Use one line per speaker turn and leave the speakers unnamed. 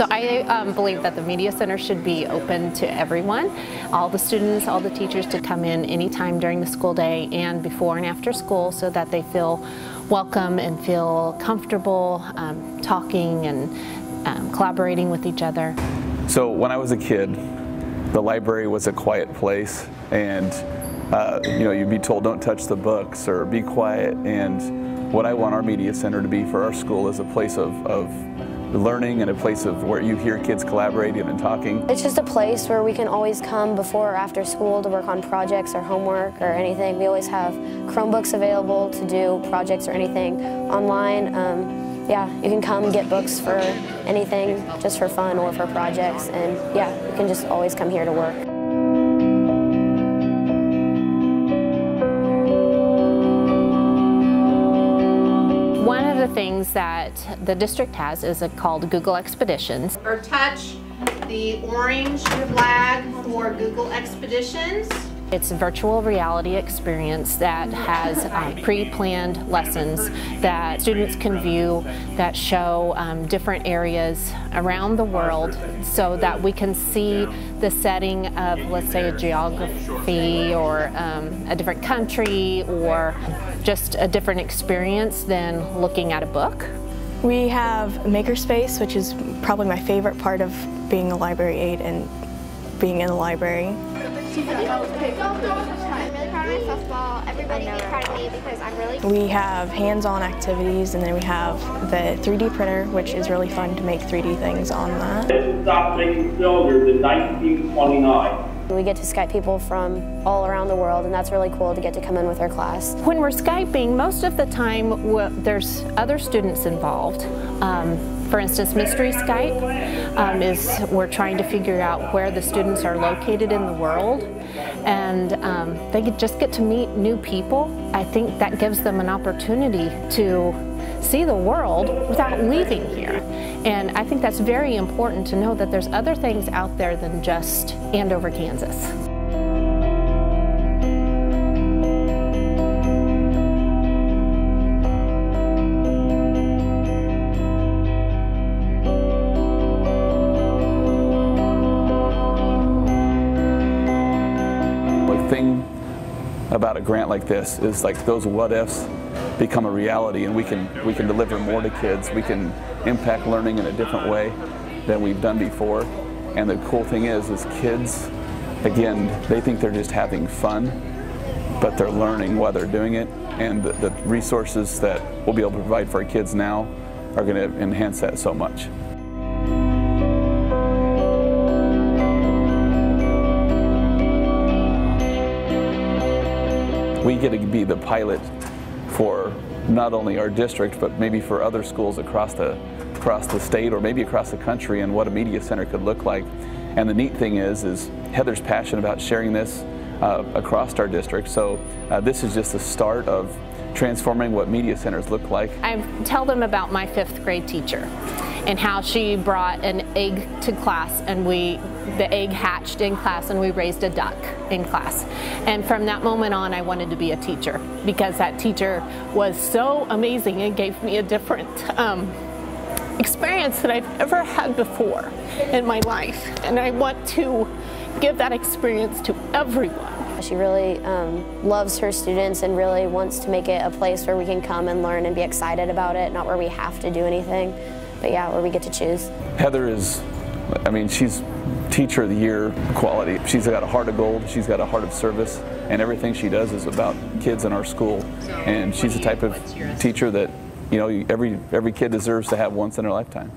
So I um, believe that the Media Center should be open to everyone, all the students, all the teachers to come in anytime during the school day and before and after school so that they feel welcome and feel comfortable um, talking and um, collaborating with each other.
So when I was a kid, the library was a quiet place and uh, you know, you'd be told don't touch the books or be quiet and what I want our media center to be for our school is a place of, of learning and a place of where you hear kids collaborating and talking.
It's just a place where we can always come before or after school to work on projects or homework or anything. We always have Chromebooks available to do projects or anything online. Um, yeah, you can come get books for anything, just for fun or for projects, and yeah, you can just always come here to work.
The things that the district has is called Google Expeditions.
Or touch the orange flag for Google Expeditions.
It's a virtual reality experience that has um, pre-planned lessons that students can view that show um, different areas around the world so that we can see the setting of, let's say, a geography or um, a different country or just a different experience than looking at a book.
We have Makerspace, which is probably my favorite part of being a library aide and being in the library. We have hands-on activities and then we have the 3D printer, which is really fun to make 3D things on that.
Stopped making cylinders in 1929.
We get to Skype people from all around the world and that's really cool to get to come in with our class.
When we're Skyping, most of the time there's other students involved. Um, for instance, Mystery Skype um, is we're trying to figure out where the students are located in the world and um, they just get to meet new people. I think that gives them an opportunity to see the world without leaving here. And I think that's very important to know that there's other things out there than just Andover, Kansas.
Thing about a grant like this is like those what ifs become a reality and we can we can deliver more to kids. We can impact learning in a different way than we've done before. And the cool thing is is kids again they think they're just having fun but they're learning while they're doing it. And the, the resources that we'll be able to provide for our kids now are going to enhance that so much. We get to be the pilot for not only our district, but maybe for other schools across the, across the state or maybe across the country and what a media center could look like. And the neat thing is, is Heather's passionate about sharing this uh, across our district. So uh, this is just the start of transforming what media centers look like.
I tell them about my fifth grade teacher and how she brought an egg to class and we the egg hatched in class and we raised a duck in class and from that moment on I wanted to be a teacher because that teacher was so amazing and gave me a different um, experience that I've ever had before in my life and I want to give that experience to everyone.
She really um, loves her students and really wants to make it a place where we can come and learn and be excited about it, not where we have to do anything but yeah, where we get to choose.
Heather is, I mean, she's teacher of the year quality. She's got a heart of gold, she's got a heart of service, and everything she does is about kids in our school. And she's the type of teacher that, you know, every, every kid deserves to have once in their lifetime.